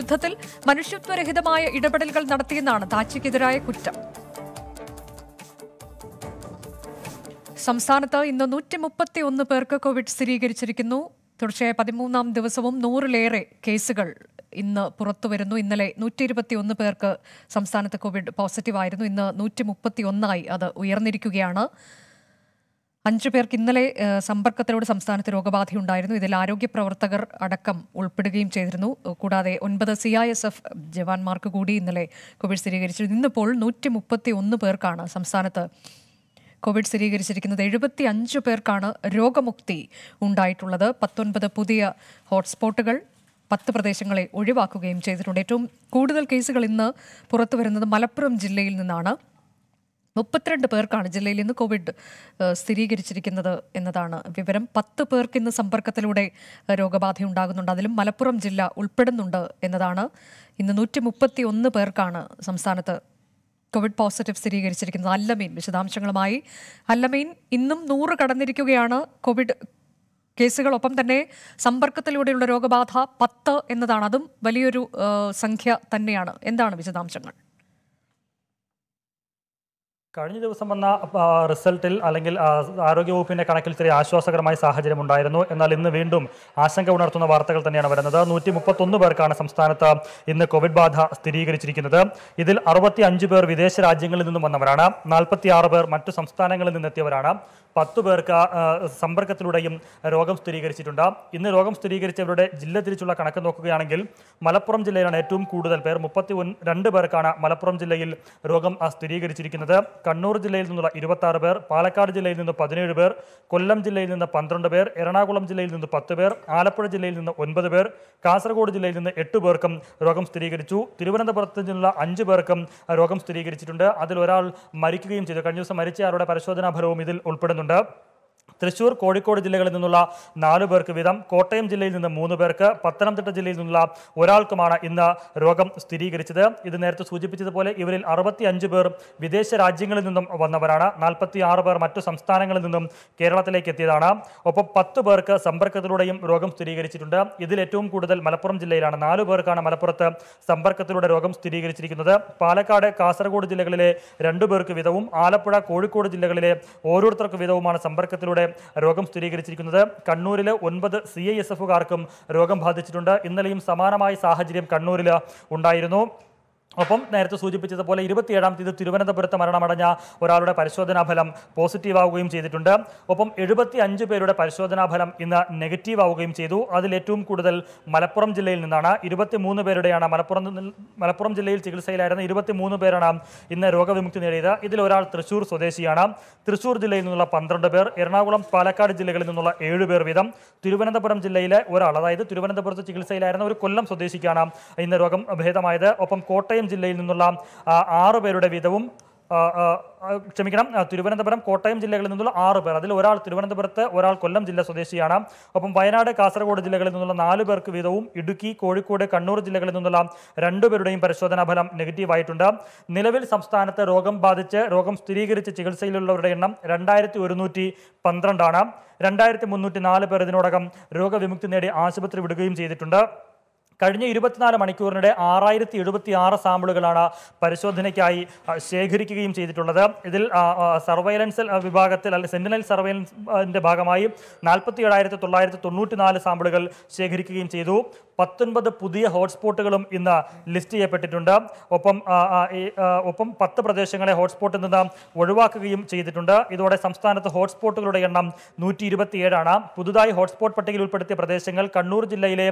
യുദ്ധത്തിൽ മനുഷ്യത്വരഹിതമായ ഇടപെടലുകൾ നടത്തിയെന്നാണ് താച്ചിക്കെതിരായ കുറ്റം. സംസ്ഥാനത്ത് ഇന്ന് നൂറ്റി മുപ്പത്തി ഒന്ന് പേർക്ക് കോവിഡ് സ്ഥിരീകരിച്ചിരിക്കുന്നു. തുടർച്ചയായ പതിമൂന്നാം ദിവസവും നൂറിലേറെ കേസുകൾ ഇന്ന് പുറത്തുവരുന്നു. ഇന്നലെ നൂറ്റി ഇരുപത്തിയൊന്ന് പേർക്ക് സംസ്ഥാനത്ത് കോവിഡ് പോസിറ്റീവായിരുന്നു. ഇന്ന് നൂറ്റി മുപ്പത്തി ഒന്നായി അത് ഉയർന്നിരിക്കുകയാണ്. അഞ്ചു പേർക്ക് ഇന്നലെ സമ്പർക്കത്തിലൂടെ സംസ്ഥാനത്ത് രോഗബാധയുണ്ടായിരുന്നു. ഇതിൽ ആരോഗ്യ പ്രവർത്തകർ അടക്കം ഉൾപ്പെടുകയും ചെയ്തിരുന്നു. കൂടാതെ ഒൻപത് സി ഐ എസ് എഫ് ജവാന്മാർക്ക് കൂടി ഇന്നലെ കോവിഡ് സ്ഥിരീകരിച്ചു. ഇന്നിപ്പോൾ നൂറ്റി മുപ്പത്തി ഒന്ന് പേർക്കാണ് സംസ്ഥാനത്ത് കോവിഡ് സ്ഥിരീകരിച്ചിരിക്കുന്നത്. എഴുപത്തി അഞ്ച് പേർക്കാണ് രോഗമുക്തി ഉണ്ടായിട്ടുള്ളത്. പത്തൊൻപത് പുതിയ ഹോട്ട്സ്പോട്ടുകൾ പത്ത് പ്രദേശങ്ങളെ ഒഴിവാക്കുകയും ചെയ്തിട്ടുണ്ട്. ഏറ്റവും കൂടുതൽ കേസുകൾ ഇന്ന് പുറത്തു വരുന്നത് മലപ്പുറം ജില്ലയിൽ നിന്നാണ്. മുപ്പത്തിരണ്ട് പേർക്കാണ് ജില്ലയിൽ ഇന്ന് കോവിഡ് സ്ഥിരീകരിച്ചിരിക്കുന്നത് എന്നതാണ് വിവരം. പത്ത് പേർക്ക് ഇന്ന് സമ്പർക്കത്തിലൂടെ രോഗബാധ ഉണ്ടാകുന്നുണ്ട്. അതിലും മലപ്പുറം ജില്ല ഉൾപ്പെടുന്നുണ്ട് എന്നതാണ്. ഇന്ന് നൂറ്റി മുപ്പത്തി ഒന്ന് പേർക്കാണ് സംസ്ഥാനത്ത് കോവിഡ് പോസിറ്റീവ് സ്ഥിരീകരിച്ചിരിക്കുന്നത്. അല്ലമീൻ വിശദാംശങ്ങളുമായി. അല്ലമീൻ ഇന്നും നൂറ് കടന്നിരിക്കുകയാണ്. കോവിഡ് കേസുകളൊപ്പം തന്നെ സമ്പർക്കത്തിലൂടെയുള്ള രോഗബാധ പത്ത് എന്നതാണ്. അതും വലിയൊരു സംഖ്യ തന്നെയാണ്. എന്താണ് വിശദാംശങ്ങൾ? കഴിഞ്ഞ ദിവസം വന്ന റിസൾട്ടിൽ അല്ലെങ്കിൽ ആരോഗ്യവകുപ്പിന്റെ കണക്കിൽ ചെറിയ ആശ്വാസകരമായ സാഹചര്യം ഉണ്ടായിരുന്നു. എന്നാൽ ഇന്ന് വീണ്ടും ആശങ്ക ഉണർത്തുന്ന വാർത്തകൾ തന്നെയാണ് വരുന്നത്. നൂറ്റി മുപ്പത്തൊന്ന് പേർക്കാണ് സംസ്ഥാനത്ത് ഇന്ന് കോവിഡ് ബാധ സ്ഥിരീകരിച്ചിരിക്കുന്നത്. ഇതിൽ അറുപത്തി അഞ്ച് പേർ വിദേശ രാജ്യങ്ങളിൽ നിന്നും വന്നവരാണ്. നാൽപ്പത്തി ആറ് പേർ മറ്റു സംസ്ഥാനങ്ങളിൽ നിന്നെത്തിയവരാണ്. പത്ത് പേർക്ക് സമ്പർക്കത്തിലൂടെയും രോഗം സ്ഥിരീകരിച്ചിട്ടുണ്ട്. ഇന്ന് രോഗം സ്ഥിരീകരിച്ചവരുടെ ജില്ല തിരിച്ചുള്ള കണക്ക് നോക്കുകയാണെങ്കിൽ മലപ്പുറം ജില്ലയിലാണ് ഏറ്റവും കൂടുതൽ പേർ. മുപ്പത്തി രണ്ട് പേർക്കാണ് മലപ്പുറം ജില്ലയിൽ രോഗം സ്ഥിരീകരിച്ചിരിക്കുന്നത്. കണ്ണൂർ ജില്ലയിൽ നിന്നുള്ള ഇരുപത്തി പേർ പാലക്കാട് ജില്ലയിൽ നിന്ന് പതിനേഴ് പേർ കൊല്ലം ജില്ലയിൽ നിന്ന് പന്ത്രണ്ട് പേർ എറണാകുളം ജില്ലയിൽ നിന്ന് പത്ത് പേർ ആലപ്പുഴ ജില്ലയിൽ നിന്ന് ഒൻപത് പേർ കാസർഗോഡ് ജില്ലയിൽ നിന്ന് എട്ട് പേർക്കും രോഗം സ്ഥിരീകരിച്ചു. തിരുവനന്തപുരത്ത് നിന്നുള്ള അഞ്ച് പേർക്കും രോഗം സ്ഥിരീകരിച്ചിട്ടുണ്ട്. അതിൽ ഒരാൾ മരിക്കുകയും ചെയ്തു. കഴിഞ്ഞ ദിവസം മരിച്ചയാളുടെ പരിശോധനാ ഫലവും ഇതിൽ ഉൾപ്പെടുന്നുണ്ട്. തൃശൂർ കോഴിക്കോട് ജില്ലകളിൽ നിന്നുള്ള നാലു പേർക്ക് വീതം കോട്ടയം ജില്ലയിൽ നിന്ന് മൂന്ന് പേർക്ക് പത്തനംതിട്ട ജില്ലയിൽ നിന്നുള്ള ഒരാൾക്കുമാണ് ഇന്ന് രോഗം സ്ഥിരീകരിച്ചത്. ഇത് നേരത്തെ സൂചിപ്പിച്ചതുപോലെ ഇവരിൽ അറുപത്തി അഞ്ച് പേർ വിദേശ രാജ്യങ്ങളിൽ നിന്നും വന്നവരാണ്. നാൽപ്പത്തി ആറ് പേർ മറ്റു സംസ്ഥാനങ്ങളിൽ നിന്നും കേരളത്തിലേക്ക് എത്തിയതാണ്. ഒപ്പം പത്ത് പേർക്ക് സമ്പർക്കത്തിലൂടെയും രോഗം സ്ഥിരീകരിച്ചിട്ടുണ്ട്. ഇതിൽ ഏറ്റവും കൂടുതൽ മലപ്പുറം ജില്ലയിലാണ്. നാലു പേർക്കാണ് മലപ്പുറത്ത് സമ്പർക്കത്തിലൂടെ രോഗം സ്ഥിരീകരിച്ചിരിക്കുന്നത്. പാലക്കാട് കാസർഗോഡ് ജില്ലകളിലെ രണ്ടു പേർക്ക് വിധവും ആലപ്പുഴ കോഴിക്കോട് ജില്ലകളിലെ ഓരോരുത്തർക്ക് വീതവുമാണ് സമ്പർക്കത്തിലൂടെ രോഗം സ്ഥിരീകരിച്ചിരിക്കുന്നത്. കണ്ണൂരിലെ ഒൻപത് സി ഐ എസ് എഫുകാർക്കും രോഗം ബാധിച്ചിട്ടുണ്ട്. ഇന്നലെയും സമാനമായ സാഹചര്യം കണ്ണൂരിൽ ഉണ്ടായിരുന്നു. ഒപ്പം നേരത്തെ സൂചിപ്പിച്ചതുപോലെ ഇരുപത്തിയേഴാം തീയതി തിരുവനന്തപുരത്ത് മരണമടഞ്ഞ ഒരാളുടെ പരിശോധനാ ഫലം പോസിറ്റീവ് ആവുകയും ചെയ്തിട്ടുണ്ട്. ഒപ്പം എഴുപത്തി അഞ്ച് പേരുടെ പരിശോധനാ ഫലം ഇന്ന് നെഗറ്റീവ് ആവുകയും ചെയ്തു. അതിൽ ഏറ്റവും കൂടുതൽ മലപ്പുറം ജില്ലയിൽ നിന്നാണ് ഇരുപത്തി മൂന്ന് പേരുടെയാണ് മലപ്പുറം മലപ്പുറം ജില്ലയിൽ ചികിത്സയിലായിരുന്ന ഇരുപത്തി മൂന്ന് പേരാണ് ഇന്ന് രോഗവിമുക്തി നേടിയത്. ഇതിൽ ഒരാൾ തൃശൂർ സ്വദേശിയാണ്. തൃശൂർ ജില്ലയിൽ നിന്നുള്ള പന്ത്രണ്ട് പേർ എറണാകുളം പാലക്കാട് ജില്ലകളിൽ നിന്നുള്ള ഏഴ് പേർ വീതം. തിരുവനന്തപുരം ജില്ലയിലെ ഒരാൾ അതായത് തിരുവനന്തപുരത്ത് ചികിത്സയിലായിരുന്ന ഒരു കൊല്ലം സ്വദേശിക്കാണ് ഇന്ന് രോഗം ഭേദമായത്. ഒപ്പം കോട്ടയം ജില്ലയിൽ നിന്നുള്ള ആറ് പേരുടെ വീതവും ക്ഷമിക്കണം തിരുവനന്തപുരം കോട്ടയം ജില്ലകളിൽ നിന്നുള്ള ആറ് പേർ. അതിൽ ഒരാൾ തിരുവനന്തപുരത്ത് ഒരാൾ കൊല്ലം ജില്ല സ്വദേശിയാണ്. ഒപ്പം വയനാട് കാസർഗോഡ് ജില്ലകളിൽ നിന്നുള്ള നാല് പേർക്ക് വീതവും ഇടുക്കി കോഴിക്കോട് കണ്ണൂർ ജില്ലകളിൽ നിന്നുള്ള രണ്ടുപേരുടെയും പരിശോധനാ ഫലം നെഗറ്റീവായിട്ടുണ്ട്. നിലവിൽ സംസ്ഥാനത്ത് രോഗം ബാധിച്ച് രോഗം സ്ഥിരീകരിച്ച് ചികിത്സയിലുള്ളവരുടെ എണ്ണം രണ്ടായിരത്തി ഒരുന്നൂറ്റി പന്ത്രണ്ടാണ്. രണ്ടായിരത്തി മുന്നൂറ്റി നാല് പേർ ഇതിനോടകം രോഗവിമുക്തി നേടി ആശുപത്രി വിടുകയും ചെയ്തിട്ടുണ്ട്. കഴിഞ്ഞ ഇരുപത്തിനാല് മണിക്കൂറിനിടെ ആറായിരത്തി എഴുപത്തി ആറ് സാമ്പിളുകളാണ് പരിശോധനയ്ക്കായി ശേഖരിക്കുകയും ചെയ്തിട്ടുള്ളത്. ഇതിൽ സർവൈലൻസ് വിഭാഗത്തിൽ അല്ലെങ്കിൽ സെന്റിനൽ സർവൈലൻസിന്റെ ഭാഗമായി നാൽപ്പത്തി ഏഴായിരത്തി തൊള്ളായിരത്തി തൊണ്ണൂറ്റി നാല് സാമ്പിളുകൾ ശേഖരിക്കുകയും ചെയ്തു. പത്തൊൻപത് പുതിയ ഹോട്ട്സ്പോട്ടുകളും ഇന്ന് ലിസ്റ്റ് ചെയ്യപ്പെട്ടിട്ടുണ്ട്. ഒപ്പം ഒപ്പം പത്ത് പ്രദേശങ്ങളെ ഹോട്ട്സ്പോട്ടിൽ നിന്ന് ഒഴിവാക്കുകയും ചെയ്തിട്ടുണ്ട്. ഇതോടെ സംസ്ഥാനത്ത് ഹോട്ട്സ്പോട്ടുകളുടെ എണ്ണം നൂറ്റി ഇരുപത്തിയേഴാണ് പുതുതായി ഹോട്ട്സ്പോട്ട് പട്ടികയിൽ ഉൾപ്പെടുത്തിയ പ്രദേശങ്ങൾ കണ്ണൂർ ജില്ലയിലെ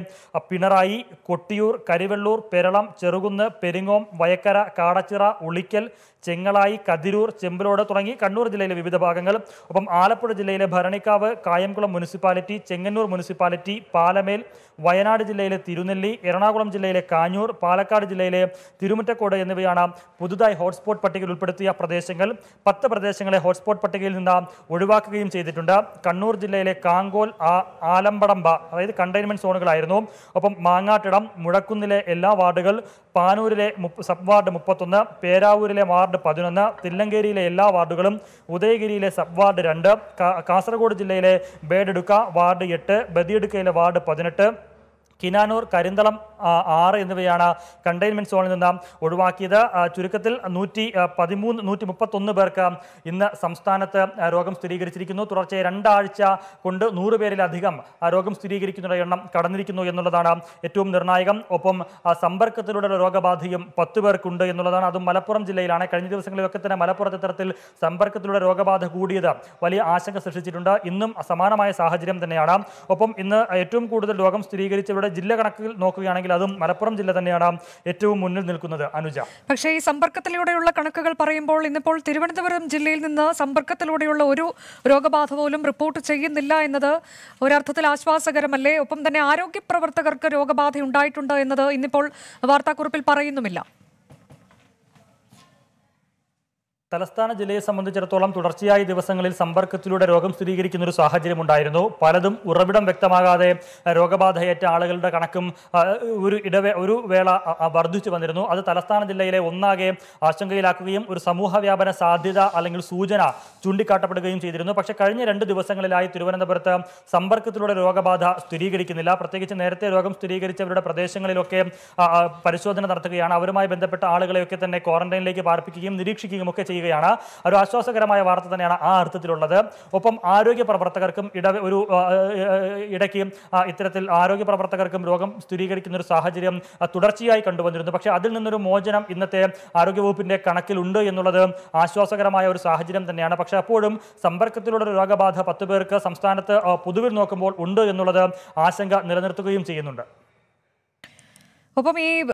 പിണറായി കൊട്ടിയൂർ കരിവെള്ളൂർ പെരളം ചെറുകുന്ന് പെരിങ്ങോം വയക്കര കാടച്ചിറ ഉളിക്കൽ ചെങ്ങളായി കതിരൂർ ചെമ്പലോട് തുടങ്ങി കണ്ണൂർ ജില്ലയിലെ വിവിധ ഭാഗങ്ങൾ. ഒപ്പം ആലപ്പുഴ ജില്ലയിലെ ഭരണിക്കാവ് കായംകുളം മുനിസിപ്പാലിറ്റി ചെങ്ങന്നൂർ മുനിസിപ്പാലിറ്റി പാലമേൽ വയനാട് ജില്ലയിലെ തിരുനെല്ലി എറണാകുളം ജില്ലയിലെ കാഞ്ഞൂർ പാലക്കാട് ജില്ലയിലെ തിരുമുറ്റക്കോട് എന്നിവയാണ് പുതുതായി ഹോട്ട്സ്പോട്ട് പട്ടികയിൽ ഉൾപ്പെടുത്തിയ പ്രദേശങ്ങൾ. പത്ത് പ്രദേശങ്ങളെ ഹോട്ട്സ്പോട്ട് പട്ടികയിൽ നിന്ന് ഒഴിവാക്കുകയും ചെയ്തിട്ടുണ്ട്. കണ്ണൂർ ജില്ലയിലെ കാങ്കോൽ ആലമ്പടമ്പ അതായത് കണ്ടെയ്ൻമെന്റ് സോണുകളായിരുന്നു. ഒപ്പം മാങ്ങാട്ടിടം മുഴക്കുന്നിലെ എല്ലാ വാർഡുകൾ പാനൂരിലെ സബ് വാർഡ് മുപ്പത്തൊന്ന് പേരാവൂരിലെ വാർഡ് പതിനൊന്ന് തില്ലങ്കേരിയിലെ എല്ലാ വാർഡുകളും ഉദയഗിരിയിലെ സബ് വാർഡ് രണ്ട് കാസർഗോഡ് ജില്ലയിലെ ബേഡെടുക്ക വാർഡ് എട്ട് ബദിയെടുക്കയിലെ വാർഡ് പതിനെട്ട് കിനാനൂർ കരിന്തളം ആറ് എന്നിവയാണ് കണ്ടെയ്ൻമെന്റ് സോണിൽ നിന്ന് ഒഴിവാക്കിയത്. ചുരുക്കത്തിൽ നൂറ്റി പതിമൂന്ന് നൂറ്റി മുപ്പത്തൊന്ന് പേർക്ക് ഇന്ന് സംസ്ഥാനത്ത് രോഗം സ്ഥിരീകരിച്ചിരിക്കുന്നു. തുടർച്ചയായി രണ്ടാഴ്ച കൊണ്ട് നൂറ് പേരിലധികം രോഗം സ്ഥിരീകരിക്കുന്നവരുടെ എണ്ണം കടന്നിരിക്കുന്നു എന്നുള്ളതാണ് ഏറ്റവും നിർണായകം. ഒപ്പം സമ്പർക്കത്തിലൂടെയുള്ള സമ്പർക്കത്തിലൂടെ രോഗബാധയും പത്ത് പേർക്കുണ്ട് എന്നുള്ളതാണ്. അതും മലപ്പുറം ജില്ലയിലാണ്. കഴിഞ്ഞ ദിവസങ്ങളിലൊക്കെ തന്നെ മലപ്പുറത്ത് ഇത്തരത്തിൽ സമ്പർക്കത്തിലൂടെ രോഗബാധ കൂടിയത് വലിയ ആശങ്ക സൃഷ്ടിച്ചിട്ടുണ്ട്. ഇന്നും സമാനമായ സാഹചര്യം തന്നെയാണ്. ഒപ്പം ഇന്ന് ഏറ്റവും കൂടുതൽ രോഗം സ്ഥിരീകരിച്ചവരുടെ ജില്ല കണക്കിൽ നോക്കുകയാണെങ്കിൽ അതും മലപ്പുറം ജില്ല തന്നെയാണ് ഏറ്റവും മുന്നിൽ നിൽക്കുന്നത് അനുജ. പക്ഷേ ഈ സമ്പർക്കത്തിലൂടെയുള്ള കണക്കുകൾ പറയുമ്പോൾ ഇന്നിപ്പോൾ തിരുവനന്തപുരം ജില്ലയിൽ നിന്ന് സമ്പർക്കത്തിലൂടെയുള്ള ഒരു രോഗബാധ പോലും റിപ്പോർട്ട് ചെയ്യുന്നില്ല എന്നത് ഒരർത്ഥത്തിൽ ആശ്വാസകരമല്ലേ? ഒപ്പം തന്നെ ആരോഗ്യ പ്രവർത്തകർക്ക് രോഗബാധ ഉണ്ടായിട്ടുണ്ട് എന്നത് ഇന്നിപ്പോൾ വാർത്താക്കുറിപ്പിൽ പറയുന്നുമില്ല. തലസ്ഥാന ജില്ലയെ സംബന്ധിച്ചിടത്തോളം തുടർച്ചയായ ദിവസങ്ങളിൽ സമ്പർക്കത്തിലൂടെ രോഗം സ്ഥിരീകരിക്കുന്ന ഒരു സാഹചര്യം ഉണ്ടായിരുന്നു പലതും ഉറവിടം വ്യക്തമാകാതെ രോഗബാധയേറ്റ ആളുകളുടെ കണക്കും ഒരു ഇടവേ ഒരു വേള വർദ്ധിച്ചു വന്നിരുന്നു. അത് തലസ്ഥാന ജില്ലയിലെ ഒന്നാകെ ആശങ്കയിലാക്കുകയും ഒരു സമൂഹ വ്യാപന സാധ്യത അല്ലെങ്കിൽ സൂചന ചൂണ്ടിക്കാട്ടപ്പെടുകയും ചെയ്തിരുന്നു. പക്ഷേ കഴിഞ്ഞ രണ്ട് ദിവസങ്ങളിലായി തിരുവനന്തപുരത്ത് സമ്പർക്കത്തിലൂടെ രോഗബാധ സ്ഥിരീകരിക്കുന്നില്ല. പ്രത്യേകിച്ച് നേരത്തെ രോഗം സ്ഥിരീകരിച്ചവരുടെ പ്രദേശങ്ങളിലൊക്കെ പരിശോധന നടത്തുകയാണ്. അവരുമായി ബന്ധപ്പെട്ട ആളുകളെയൊക്കെ തന്നെ ക്വാറന്റൈനിലേക്ക് പാർപ്പിക്കുകയും നിരീക്ഷിക്കുകയും ഒക്കെ ചെയ്യുകയാണ്. ഒരു ആശ്വാസകരമായ വാർത്ത തന്നെയാണ് ആ അർത്ഥത്തിലുള്ളത്. ഒപ്പം ആരോഗ്യ പ്രവർത്തകർക്കും ഇട ഒരു ഇടയ്ക്ക് ഇത്തരത്തിൽ ആരോഗ്യ പ്രവർത്തകർക്കും രോഗം സ്ഥിരീകരിക്കുന്ന ഒരു സാഹചര്യം തുടർച്ചയായി കണ്ടുവന്നിരുന്നു. പക്ഷേ അതിൽ നിന്നൊരു മോചനം ഇന്നത്തെ ആരോഗ്യവകുപ്പിന്റെ കണക്കിലുണ്ട് എന്നുള്ളത് ആശ്വാസകരമായ ഒരു സാഹചര്യം തന്നെയാണ്. പക്ഷേ അപ്പോഴും സമ്പർക്കത്തിലൂടെ രോഗബാധ പത്ത് പേർക്ക് സംസ്ഥാനത്ത് പൊതുവിൽ നോക്കുമ്പോൾ ഉണ്ട് എന്നുള്ളത് ആശങ്ക നിലനിർത്തുകയും ചെയ്യുന്നുണ്ട്. ഒപ്പം ഈ